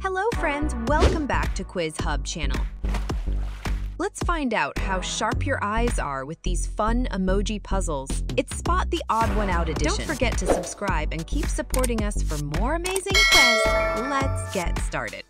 Hello friends, welcome back to Quiz Hub channel. Let's find out how sharp your eyes are with these fun emoji puzzles. It's Spot the Odd One Out edition. Don't forget to subscribe and keep supporting us for more amazing quiz. Let's get started.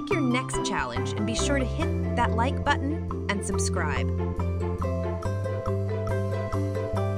Pick your next challenge and be sure to hit that like button and subscribe.